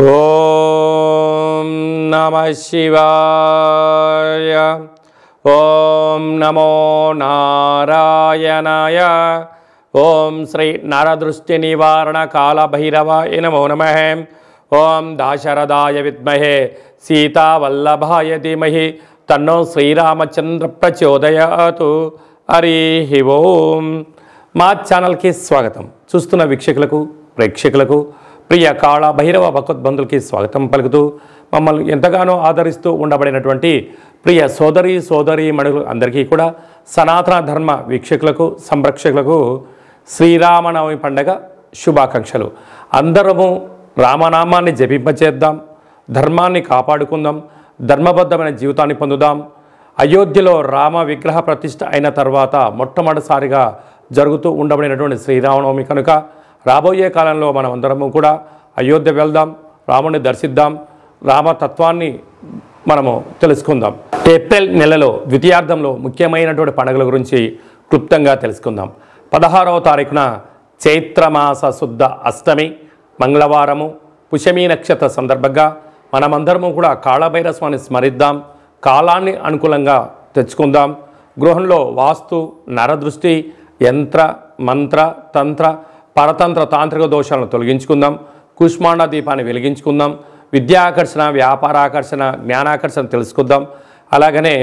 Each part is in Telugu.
ఓం నమ శివాయ. ఓం నమో నారాయణాయ. ఓం శ్రీ నరదృష్టి నివారణ కాళభైరవాయ నమో నమ. ఓం దాశరథాయ విద్మహే సీతావల్లభాయ ధీమహి. తన్నో శ్రీరామచంద్ర ప్రచోదయాతు. హరి ఓం. మా ఛానల్కి స్వాగతం. చూస్తున్న వీక్షకులకు ప్రేక్షకులకు ప్రియ కాళ భైరవ భగవద్బంధులకి స్వాగతం పలుకుతూ మమ్మల్ని ఎంతగానో ఆదరిస్తూ ఉండబడినటువంటి ప్రియ సోదరి సోదరి మణులు అందరికీ కూడా సనాతన ధర్మ వీక్షకులకు సంరక్షకులకు శ్రీరామనవమి పండగ శుభాకాంక్షలు. అందరము రామనామాన్ని జపింపచేద్దాం ధర్మాన్ని కాపాడుకుందాం ధర్మబద్ధమైన జీవితాన్ని పొందుదాం. అయోధ్యలో రామ విగ్రహ ప్రతిష్ఠ అయిన తర్వాత మొట్టమొదటిసారిగా జరుగుతూ ఉండబడినటువంటి శ్రీరామనవమి కనుక రాబోయే కాలంలో మనం అందరము కూడా అయోధ్య వెళ్దాం రాముడిని దర్శిద్దాం రామతత్వాన్ని మనము తెలుసుకుందాం. ఏప్రిల్ నెలలో ద్వితీయార్థంలో ముఖ్యమైనటువంటి పండుగల గురించి క్లుప్తంగా తెలుసుకుందాం. పదహారవ తారీఖున చైత్రమాస శుద్ధ అష్టమి మంగళవారము పుషమి నక్షత్ర సందర్భంగా మనమందరము కూడా కాళభైర స్వామిని స్మరిద్దాం కాలాన్ని అనుకూలంగా తెచ్చుకుందాం. గృహంలో వాస్తు నరదృష్టి యంత్ర మంత్ర తంత్ర పరతంత్ర తాంత్రిక దోషాలను తొలగించుకుందాం కుష్మాండ దీపాన్ని వెలిగించుకుందాం విద్యాకర్షణ వ్యాపారాకర్షణ జ్ఞానాకర్షణ తెలుసుకుందాం. అలాగనే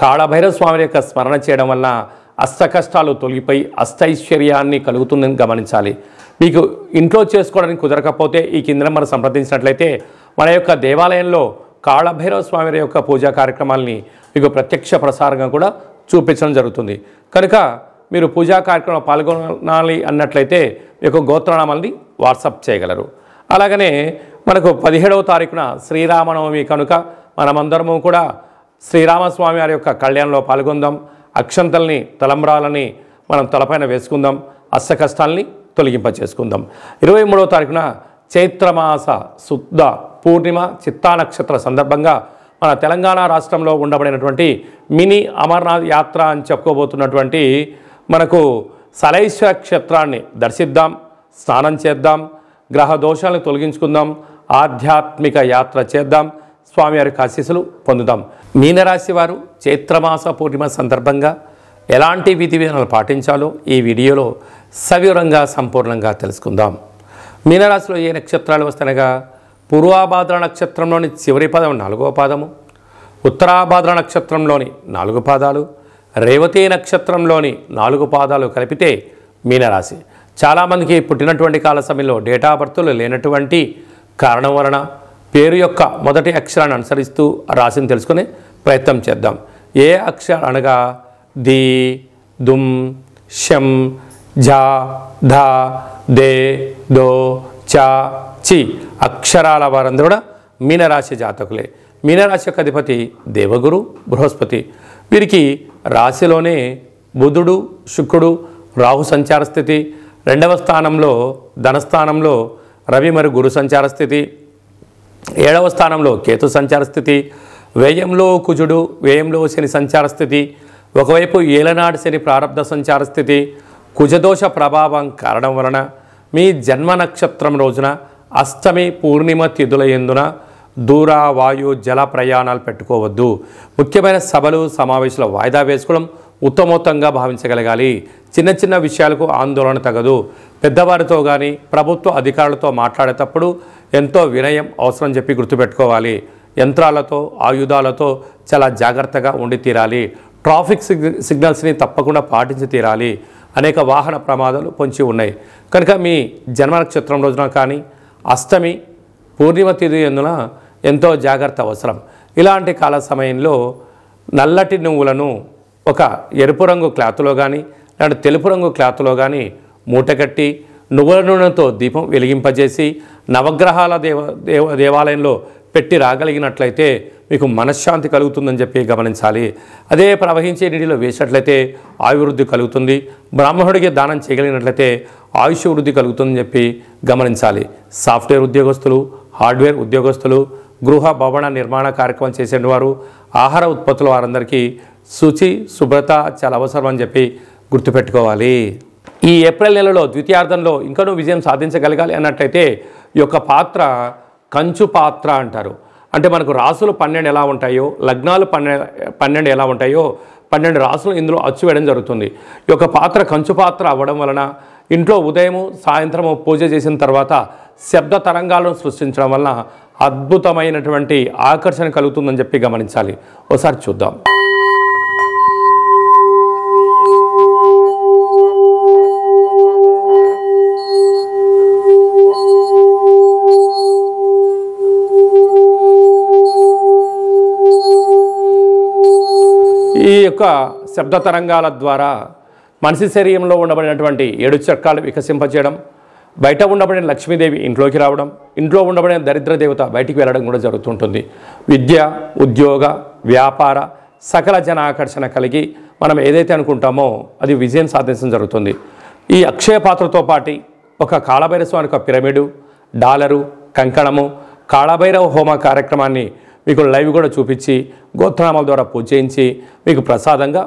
కాళభైరవ స్వామి యొక్క స్మరణ చేయడం వలన అష్ట కష్టాలు తొలగిపోయి అష్టైశ్వర్యాన్ని కలుగుతుందని గమనించాలి. మీకు ఇంట్లో చేసుకోవడానికి కుదరకపోతే ఈ కింద మనం సంప్రదించినట్లయితే మన యొక్క దేవాలయంలో కాళభైరవ స్వామి యొక్క పూజా కార్యక్రమాల్ని మీకు ప్రత్యక్ష ప్రసారంగా కూడా చూపించడం జరుగుతుంది. కనుక మీరు పూజా కార్యక్రమంలో పాల్గొనాలి అన్నట్లయితే యొక్క గోత్రనామాల్ని వాట్సాప్ చేయగలరు. అలాగనే మనకు పదిహేడవ తారీఖున శ్రీరామనవమి కనుక మనమందరము కూడా శ్రీరామస్వామి వారి యొక్క కళ్యాణంలో పాల్గొందాం. అక్షంతల్ని తలంబ్రాలని మనం తలపైన వేసుకుందాం. అష్ట కష్టాల్ని తొలగింప చేసుకుందాం ఇరవై మూడవ తారీఖున చైత్రమాస శుద్ధ పూర్ణిమ చిత్తా నక్షత్ర సందర్భంగా మన తెలంగాణ రాష్ట్రంలో ఉండబడినటువంటి మినీ అమర్నాథ్ యాత్ర అని చెప్పుకోబోతున్నటువంటి మనకు సలైశ్వర క్షేత్రాన్ని దర్శిద్దాం స్నానం చేద్దాం గ్రహ దోషాలను తొలగించుకుందాం ఆధ్యాత్మిక యాత్ర చేద్దాం స్వామివారి ఆశీస్సులు పొందుదాం. మీనరాశి వారు చైత్రమాస పూర్ణిమ సందర్భంగా ఎలాంటి విధి విధానాలు పాటించాలో ఈ వీడియోలో సవివరంగా సంపూర్ణంగా తెలుసుకుందాం. మీనరాశిలో ఏ నక్షత్రాలు వస్తాయనగా పూర్వాభాద్ర నక్షత్రంలోని చివరి పదం నాలుగవ పాదము ఉత్తరాభాద్ర నక్షత్రంలోని నాలుగు పాదాలు రేవతి నక్షత్రంలోని నాలుగు పాదాలు కలిపితే మీనరాశి. చాలామందికి పుట్టినటువంటి కాల సమయంలో డేటా బర్త్లు లేనటువంటి కారణం వలన పేరు యొక్క మొదటి అక్షరాన్ని అనుసరిస్తూ రాశిని తెలుసుకునే ప్రయత్నం చేద్దాం. ఏ అక్షరం అనగా ది దుమ్ షం ఝా ధా దే దో చా చి అక్షరాల వారందరూ కూడా మీనరాశి జాతకులే. మీనరాశి యొక్క అధిపతి దేవగురు బృహస్పతి. వీరికి రాశిలోనే బుధుడు శుక్రుడు రాహు సంచార స్థితి రెండవ స్థానంలో ధనస్థానంలో రవి మరి గురు సంచార స్థితి ఏడవ స్థానంలో కేతు సంచార స్థితి వ్యయంలో కుజుడు వ్యయంలో శని సంచార స్థితి ఒకవైపు ఏలనాడు శని ప్రారంభ సంచార స్థితి కుజదోష ప్రభావం కారణం వలన మీ జన్మ నక్షత్రం రోజున అష్టమి పూర్ణిమ తిథుల ఎందున దూర వాయు జల ప్రయాణాలు పెట్టుకోవద్దు. ముఖ్యమైన సభలు సమావేశాలు వాయిదా వేసుకోవడం ఉత్తమోత్తంగా భావించగలగాలి. చిన్న చిన్న విషయాలకు ఆందోళన తగదు. పెద్దవారితో కానీ ప్రభుత్వ అధికారులతో మాట్లాడేటప్పుడు ఎంతో వినయం అవసరం చెప్పి గుర్తుపెట్టుకోవాలి. యంత్రాలతో ఆయుధాలతో చాలా జాగ్రత్తగా ఉండి తీరాలి. ట్రాఫిక్ సిగ్నల్స్ని తప్పకుండా పాటించి తీరాలి. అనేక వాహన ప్రమాదాలు పొంచి ఉన్నాయి. కనుక మీ జన్మ నక్షత్రం రోజున కానీ అష్టమి పూర్ణిమ తేదీ ఎందున ఎంతో జాగ్రత్త అవసరం. ఇలాంటి కాల సమయంలో నల్లటి నువ్వులను ఒక ఎరుపు రంగు క్లాత్లో కానీ లేదా తెలుపు రంగు క్లాత్లో కానీ మూటకట్టి నువ్వుల నూనెతో దీపం వెలిగింపజేసి నవగ్రహాల దేవ దేవ దేవాలయంలో పెట్టి రాగలిగినట్లయితే మీకు మనశ్శాంతి కలుగుతుందని చెప్పి గమనించాలి. అదే ప్రవహించే నీటిలో వేసినట్లయితే ఆయువృద్ధి కలుగుతుంది. బ్రాహ్మణుడికి దానం చేయగలిగినట్లయితే ఆయుష్ వృద్ధి కలుగుతుందని చెప్పి గమనించాలి. సాఫ్ట్వేర్ ఉద్యోగస్తులు హార్డ్వేర్ ఉద్యోగస్తులు గృహ భవన నిర్మాణ కార్యక్రమం చేసేవారు. ఆహార ఉత్పత్తుల వారందరికీ శుచి శుభ్రత చాలా అవసరం అని చెప్పి గుర్తుపెట్టుకోవాలి. ఈ ఏప్రిల్ నెలలో ద్వితీయార్థంలో ఇంకనూ విజయం సాధించగలగాలి అన్నట్లయితే ఈ యొక్క పాత్ర కంచు పాత్ర అంటారు. అంటే మనకు రాసులు పన్నెండు ఎలా ఉంటాయో లగ్నాలు పన్నెండు పన్నెండు ఎలా ఉంటాయో పన్నెండు రాసులు ఇందులో అచ్చు వేయడం జరుగుతుంది. ఈ యొక్క పాత్ర కంచు పాత్ర అవ్వడం వలన ఇంట్లో ఉదయము సాయంత్రము పూజ చేసిన తర్వాత శబ్ద తరంగాలను సృష్టించడం వలన అద్భుతమైనటువంటి ఆకర్షణ కలుగుతుందని చెప్పి గమనించాలి. ఒకసారి చూద్దాం. ఈ యొక్క శబ్ద తరంగాల ద్వారా మనిషి శరీరంలో ఉండబడినటువంటి ఏడు చక్రాలు వికసింపచేయడం బయట ఉండబడిన లక్ష్మీదేవి ఇంట్లోకి రావడం ఇంట్లో ఉండబడిన దరిద్ర దేవత బయటికి వెళ్ళడం కూడా జరుగుతుంటుంది. విద్య ఉద్యోగ వ్యాపార సకల జన ఆకర్షణ కలిగి మనం ఏదైతే అనుకుంటామో అది విజయం సాధించడం జరుగుతుంది. ఈ అక్షయ పాత్రతో పాటి ఒక కాళభైరస్వామి ఒక యొక్క పిరమిడు డాలరు కంకణము కాళభైరవ హోమ కార్యక్రమాన్ని మీకు లైవ్ కూడా చూపించి గోత్రనామాల ద్వారా పూజ చేయించి మీకు ప్రసాదంగా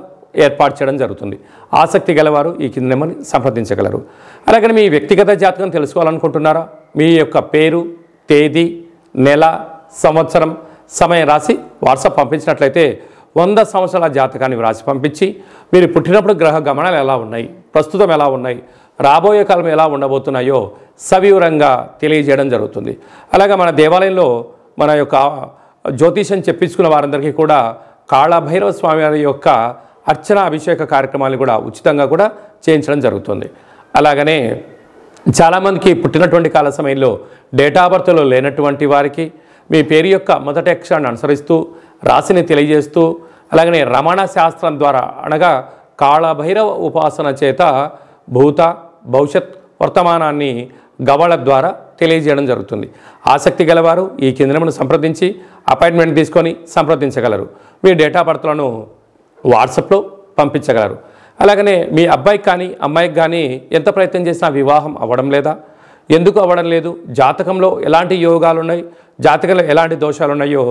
ఏర్పాటు చేయడం జరుగుతుంది. ఆసక్తి గలవారు ఈ కింద నెంబర్ని సంప్రదించగలరు. అలాగే మీ వ్యక్తిగత జాతకం తెలుసుకోవాలనుకుంటున్నారా? మీ యొక్క పేరు తేదీ నెల సంవత్సరం సమయం రాసి వాట్సాప్ పంపించినట్లయితే వంద సంవత్సరాల జాతకాన్ని వ్రాసి పంపించి మీరు పుట్టినప్పుడు గ్రహ గమనాలు ఎలా ఉన్నాయి? ప్రస్తుతం ఎలా ఉన్నాయి? రాబోయే కాలం ఎలా ఉండబోతున్నాయో సవివరంగా తెలియజేయడం జరుగుతుంది. అలాగే మన దేవాలయంలో మన యొక్క జ్యోతిషం చెప్పించుకున్న వారందరికీ కూడా కాళభైరవ స్వామి వారి యొక్క అర్చన అభిషేక కార్యక్రమాలు కూడా ఉచితంగా కూడా చేయించడం జరుగుతుంది. అలాగనే చాలామందికి పుట్టినటువంటి కాల సమయంలో డేటా బర్త్లో లేనటువంటి వారికి మీ పేరు యొక్క మొదటి అక్షరాన్ని అనుసరిస్తూ రాశిని తెలియజేస్తూ అలాగనే రమణ శాస్త్రం ద్వారా అనగా కాళభైరవ ఉపాసన చేత భూత భవిష్యత్ వర్తమానాన్ని గవళ ద్వారా తెలియజేయడం జరుగుతుంది. ఆసక్తి గలవారు ఈ కేంద్రమును సంప్రదించి అపాయింట్మెంట్ తీసుకొని సంప్రదించగలరు. మీ డేటా బర్త్లను వాట్సాప్లో పంపించగలరు. అలాగనే మీ అబ్బాయికి కానీ అమ్మాయికి కానీ ఎంత ప్రయత్నం చేసినా వివాహం అవ్వడం లేదా? ఎందుకు అవ్వడం లేదు? జాతకంలో ఎలాంటి యోగాలు ఉన్నాయి జాతకంలో ఎలాంటి దోషాలు ఉన్నాయో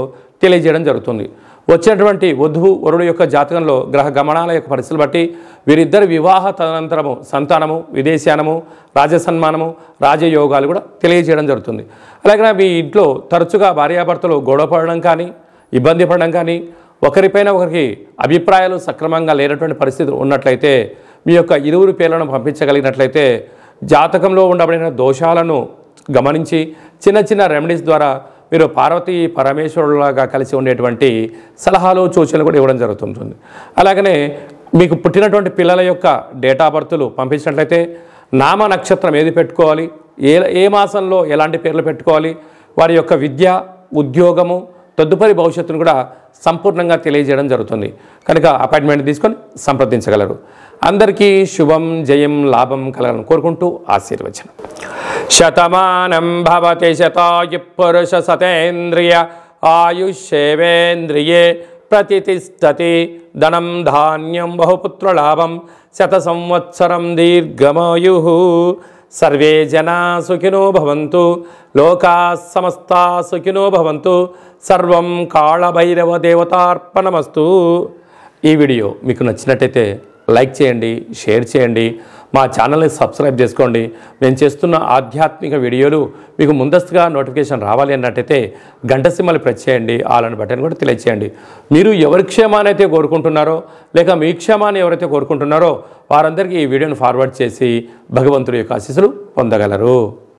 తెలియజేయడం జరుగుతుంది. వచ్చినటువంటి వధువు వరుడు యొక్క జాతకంలో గ్రహ గమనాల యొక్క పరిస్థితులు బట్టి వీరిద్దరి వివాహ తదనంతరము సంతానము విదేశానము రాజసన్మానము రాజయోగాలు కూడా తెలియజేయడం జరుగుతుంది. అలాగే మీ ఇంట్లో తరచుగా భార్యాభర్తలు గొడవ పడడం కానీ ఇబ్బంది పడడం కానీ ఒకరిపైన ఒకరికి అభిప్రాయాలు సక్రమంగా లేనటువంటి పరిస్థితి ఉన్నట్లయితే మీ యొక్క ఇరువురు పేర్లను పంపించగలిగినట్లయితే జాతకంలో ఉండబడిన దోషాలను గమనించి చిన్న చిన్న రెమెడీస్ ద్వారా మీరు పార్వతీ పరమేశ్వరులాగా కలిసి ఉండేటువంటి సలహాలు సూచనలు కూడా ఇవ్వడం జరుగుతుంటుంది. అలాగనే మీకు పుట్టినటువంటి పిల్లల యొక్క డేటా బర్త్లు పంపించినట్లయితే నామ నక్షత్రం ఏది పెట్టుకోవాలి? ఏ ఏ మాసంలో ఎలాంటి పేర్లు పెట్టుకోవాలి? వారి యొక్క విద్య ఉద్యోగము తదుపరి భవిష్యత్తును కూడా సంపూర్ణంగా తెలియజేయడం జరుగుతుంది. కనుక అపాయింట్మెంట్ తీసుకొని సంప్రదించగలరు. అందరికీ శుభం జయం లాభం కలగాలని కోరుకుంటూ ఆశీర్వచనం. శతమానం భవతి శతాయు పురుష సతేంద్రియ ఆయుష్యేవేంద్రియే ప్రతిష్టతి ధనం ధాన్యం బహుపుత్రలాభం శత సంవత్సరం దీర్ఘమాయు. సర్వే జనా సుఖినో భవంతు లోకా సమస్తా సుఖినో భవంతు సర్వం కాళభైరవ దేవతార్పణమస్తు. ఈ వీడియో మీకు నచ్చినట్టయితే లైక్ చేయండి షేర్ చేయండి మా ఛానల్ని సబ్స్క్రైబ్ చేసుకోండి. నేను చేస్తున్న ఆధ్యాత్మిక వీడియోలు మీకు ముందస్తుగా నోటిఫికేషన్ రావాలి అన్నట్టయితే గంట సింహలు ప్రెస్ చేయండి. ఆలని బటన్ కూడా తెలియచేయండి. మీరు ఎవరి క్షేమాన్ని అయితే కోరుకుంటున్నారో లేక మీ క్షేమాన్ని ఎవరైతే కోరుకుంటున్నారో వారందరికీ ఈ వీడియోను ఫార్వర్డ్ చేసి భగవంతుడి యొక్క ఆశీస్సులు పొందగలరు.